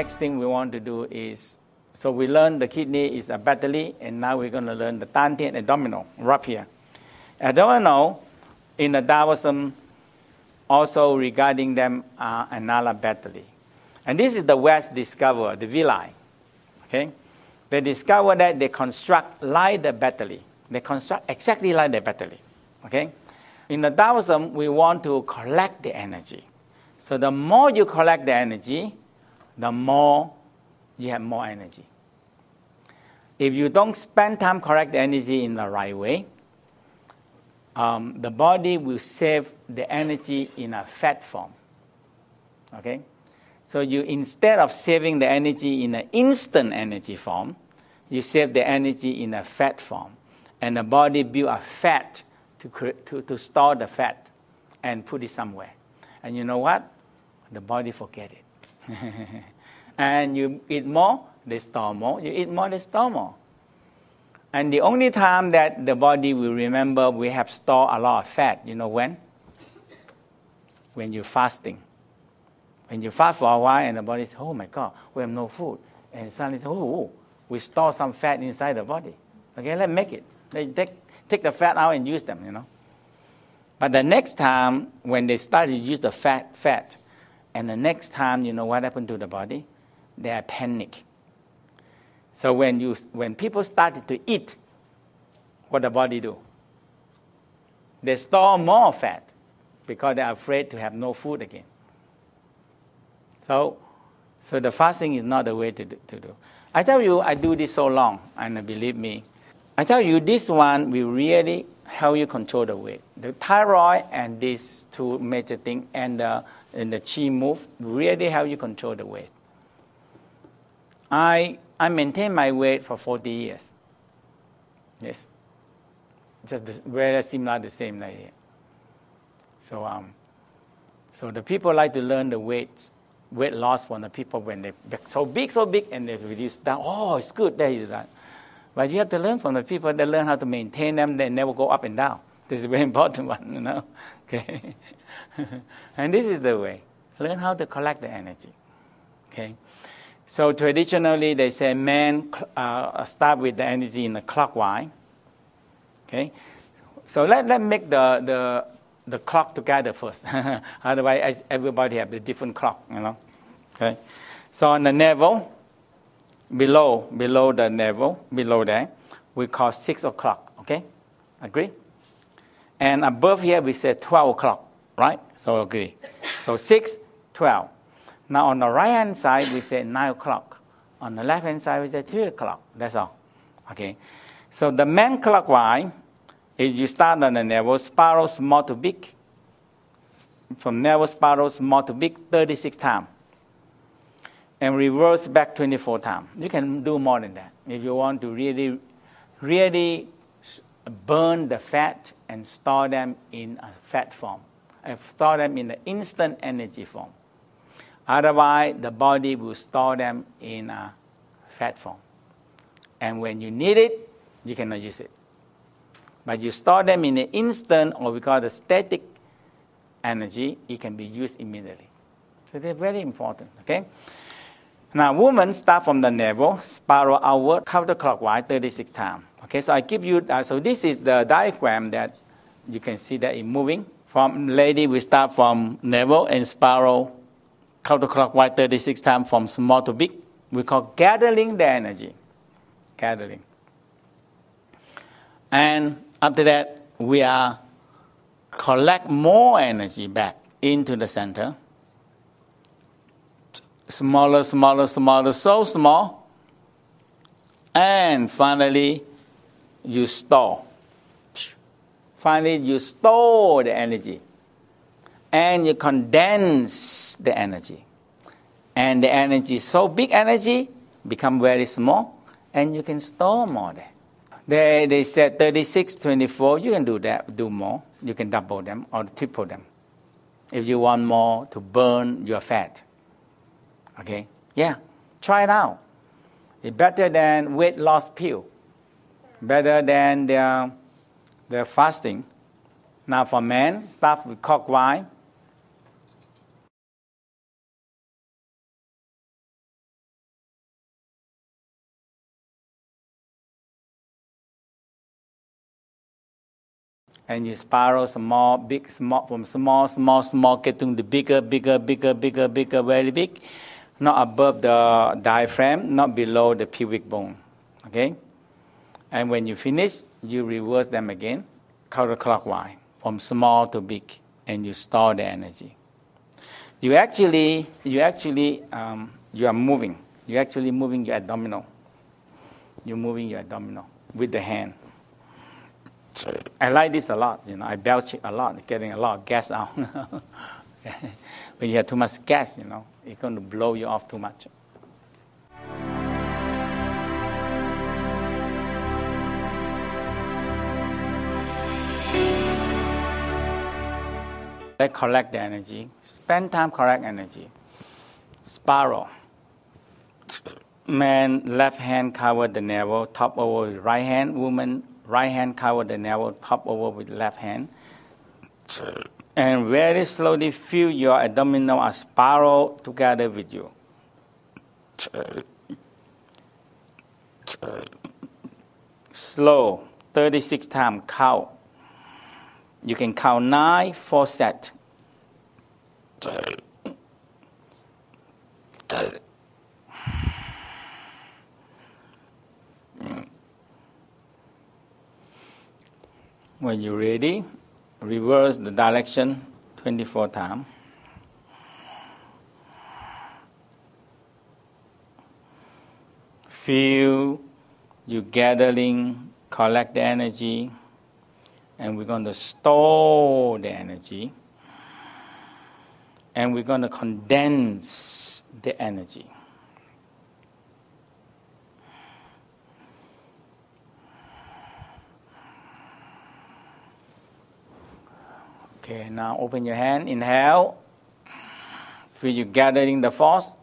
next thing we want to do is so we learned the kidney is a battery, and now we're going to learn the dantian abdominal right here. Abdominal in the Taoism also regarding them are another battery. And this is the West discover, the villi. Okay? They discover that they construct like the battery. They construct exactly like the battery. Okay? In the Taoism, we want to collect the energy. So the more you collect the energy, the more you have more energy. If you don't spend time correct energy in the right way, um, the body will save the energy in a fat form. Okay? So you instead of saving the energy in an instant energy form, you save the energy in a fat form. And the body build a fat to, to, to store the fat and put it somewhere. And you know what? The body forget it. and you eat more, they store more. You eat more, they store more. And the only time that the body will remember we have stored a lot of fat, you know when? When you're fasting. When you fast for a while and the body says, oh my God, we have no food. And suddenly says, oh, oh, we store some fat inside the body. Okay, let's make it. They take, take the fat out and use them, you know. But the next time, when they start to use the fat, fat, and the next time, you know what happened to the body? They are panic. So when, you, when people started to eat, what the body do? They store more fat because they're afraid to have no food again. So, so the fasting is not the way to do, to do. I tell you, I do this so long, and believe me, I tell you, this one will really help you control the weight. The thyroid and these two major things, and the, and the chi move, really help you control the weight. I, I maintain my weight for 40 years. Yes. Just the, very similar, the same like here. So, um, so the people like to learn the weights weight loss from the people when they so big, so big, and they reduce down. Oh, it's good. That is that. But you have to learn from the people that learn how to maintain them. They never go up and down. This is a very important one, you know. Okay, and this is the way. Learn how to collect the energy. Okay, so traditionally they say men uh, start with the energy in the clockwise. Okay, so let let make the the the clock together first. Otherwise, everybody have the different clock, you know. Okay. So on the navel, below, below the navel, below there, we call six o'clock. Okay, agree? And above here we say twelve o'clock, right? So agree. So six, twelve. Now on the right hand side we say nine o'clock. On the left hand side we say three o'clock. That's all. Okay. So the main clockwise is you start on the navel spiral small to big. From navel spiral small to big 36 times. And reverse back 24 times. You can do more than that if you want to really, really burn the fat and store them in a fat form, and store them in the instant energy form. Otherwise, the body will store them in a fat form. And when you need it, you cannot use it. But you store them in an instant, or we call the static energy, it can be used immediately. So they're very important, okay? Now, women start from the navel, spiral outward, counterclockwise 36 times. Okay, so I give you, uh, so this is the diagram that you can see that it's moving. From lady, we start from navel and spiral counterclockwise 36 times from small to big. We call gathering the energy. Gathering. And after that, we are collect more energy back into the center. Smaller, smaller, smaller, so small. And finally, you store. Finally, you store the energy. And you condense the energy. And the energy, so big energy, become very small, and you can store more there. They, they said 36, 24, you can do that, do more. You can double them or triple them. If you want more to burn your fat. Okay? Yeah. Try it out. It's better than weight loss pill. Better than the, the fasting. Now for men, start with cock wine. and you spiral small, big, small, from small, small, small, getting the bigger, bigger, bigger, bigger, bigger, very big not above the diaphragm, not below the pubic bone. Okay? And when you finish, you reverse them again, counterclockwise, from small to big, and you store the energy. You actually, you actually, um, you are moving. You're actually moving your abdominal. You're moving your abdominal with the hand. I like this a lot. You know, I belch a lot, getting a lot of gas out. when you have too much gas, you know, it's going to blow you off too much. Let collect the energy. Spend time collect energy. Spiral. Man, left hand cover the navel, top over right hand. Woman, right hand cover the navel, top over with left hand. And very slowly feel your abdominal are spiral together with you. Slow, 36 times count. You can count nine, four set. When you're ready, reverse the direction 24 times. Feel you gathering, collect the energy, and we're going to store the energy, and we're going to condense the energy. Okay, now open your hand, inhale. Feel you gathering the force.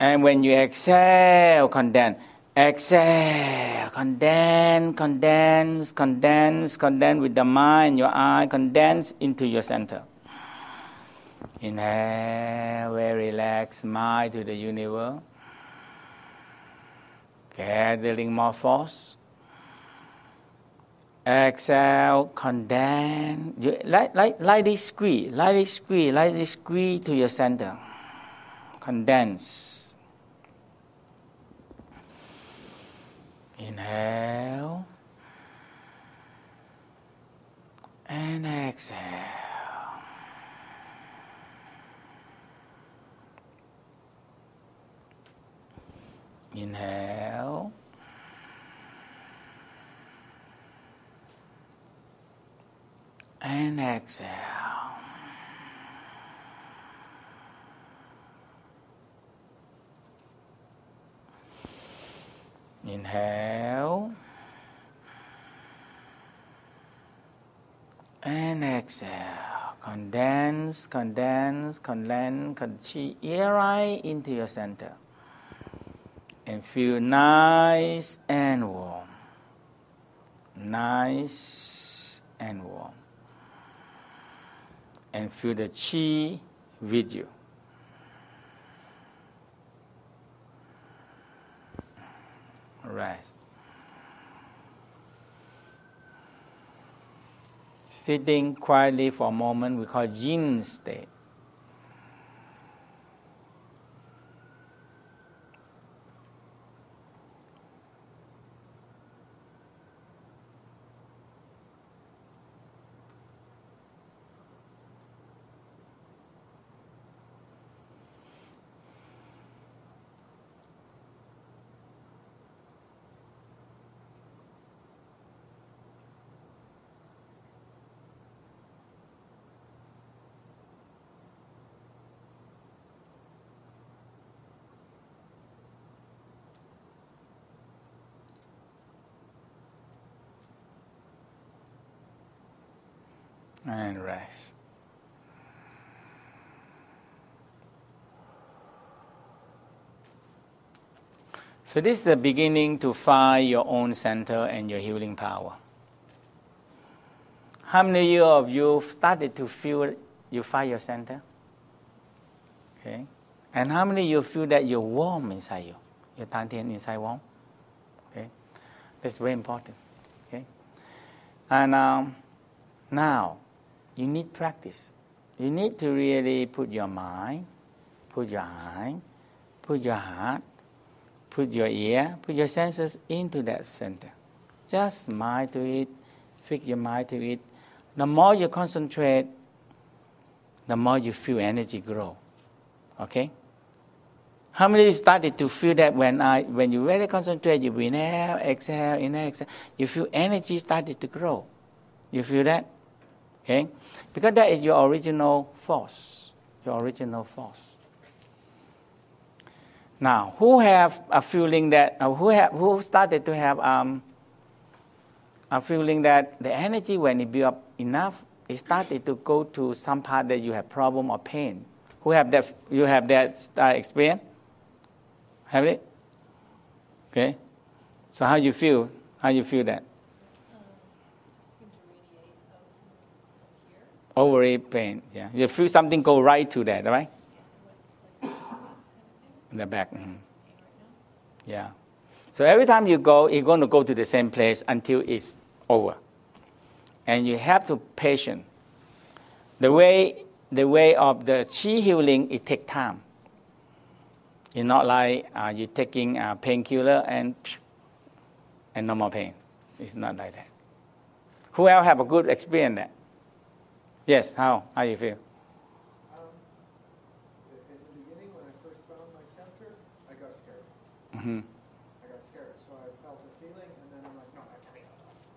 And when you exhale, condense. Exhale, condense, condense, condense, condense with the mind, your eye, condense into your center. Inhale, very relaxed, mind to the universe. Gathering more force. Exhale, condense. You, like, like, lightly squeeze, lightly squeeze, lightly squeeze to your center. Condense. Inhale. And exhale. Inhale. And exhale. Inhale and exhale. Condense, condense, condense, condense air right into your center. And feel nice and warm. Nice and warm and feel the chi with you. Rest. Sitting quietly for a moment, we call yin state. And rest. So, this is the beginning to find your own center and your healing power. How many of you started to feel you find your center? Okay. And how many of you feel that you're warm inside you? Your dantian inside warm? Okay. That's very important. Okay. And um, now, you need practice. You need to really put your mind, put your eye, put your heart, put your ear, put your senses into that center. Just mind to it, fix your mind to it. The more you concentrate, the more you feel energy grow. Okay? How many started to feel that when I when you really concentrate, you inhale, exhale, inhale, exhale, you feel energy started to grow. You feel that? Okay? Because that is your original force. Your original force. Now, who have a feeling that uh, who have who started to have um, a feeling that the energy when it build up enough, it started to go to some part that you have problem or pain. Who have that? You have that uh, experience? Have it? Okay. So how you feel? How you feel that? Ovary pain. Yeah. You feel something go right to that, right? In the back. Mm-hmm. Yeah. So every time you go, you're going to go to the same place until it's over. And you have to patient. The way the way of the chi healing, it takes time. It's not like uh, you're taking a painkiller and and no more pain. It's not like that. Who else have a good experience that? Yes, how? How you feel? Um, in the beginning, when I first found my center, I got scared. Mm-hmm. I got scared, so I felt a feeling, and then I'm like, no, I can't.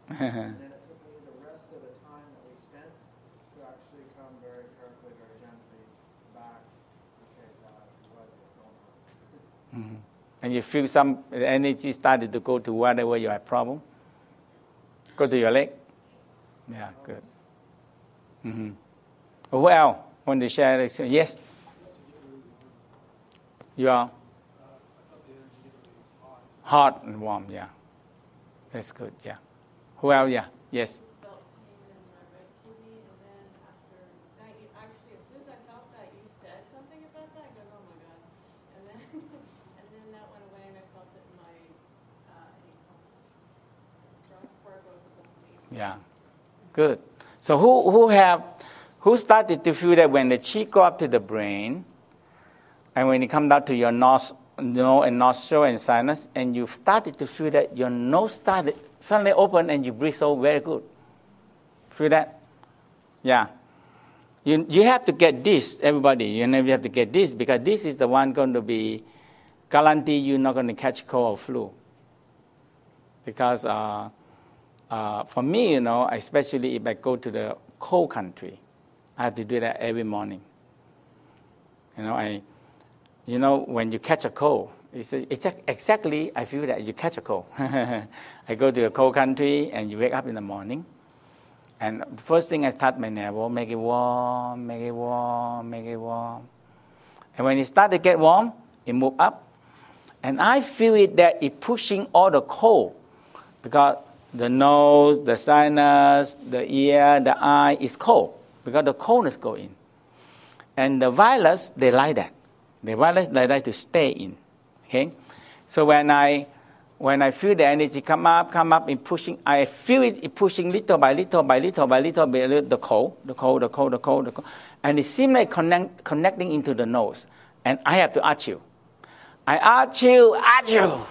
and then it took me the rest of the time that we spent to actually come very carefully, very gently back. Okay, God, what is it going on? mm-hmm. And you feel some energy started to go to wherever you have problem. Go to your leg. Yeah, good. Mm-hmm. Who else want to share experience? Yes. You are hot and warm. Yeah, that's good. Yeah. Who else? Yeah. Yes. Yeah. Good. So who who have who started to feel that when the chi go up to the brain, and when it come down to your nose, nose and nostril and sinus, and you started to feel that your nose started suddenly open and you breathe so very good. Feel that? Yeah. You, you have to get this, everybody. You know, you have to get this because this is the one going to be guarantee you're not going to catch cold or flu. Because uh, uh, for me, you know, especially if I go to the cold country, I have to do that every morning. You know, I, you know, when you catch a cold, it's, it's exactly, I feel that you catch a cold. I go to a cold country and you wake up in the morning. And the first thing I start my navel, make it warm, make it warm, make it warm. And when it start to get warm, it move up. And I feel it that it pushing all the cold because the nose, the sinus, the ear, the eye is cold because the coldness go in. And the virus, they like that. The virus, they like to stay in. Okay, so when I when I feel the energy come up, come up in pushing, I feel it pushing little by little by little by little by little, the cold, the cold, the cold, the cold, the cold, and it seems like connect, connecting into the nose, and I have to arch you. I achoo, you.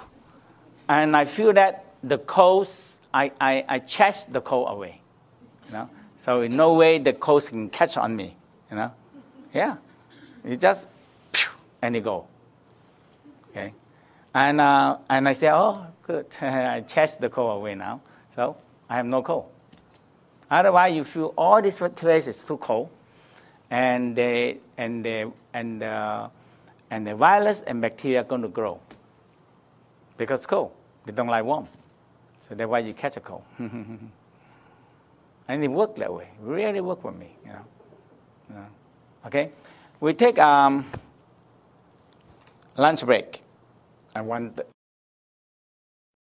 and I feel that the cold, I, I, I chase the cold away, you know. So in no way the cold can catch on me, you know. Yeah, it just and it go. Okay? And, uh, and I say, oh, good. I chase the cold away now. So I have no cold. Otherwise, you feel all this place is too cold. And the, and the, and the, and the virus and bacteria are going to grow. Because cold. They don't like warm. So that's why you catch a cold. and it worked that way. It really worked for me, you know. You know. Okay? We take um, lunch break. I want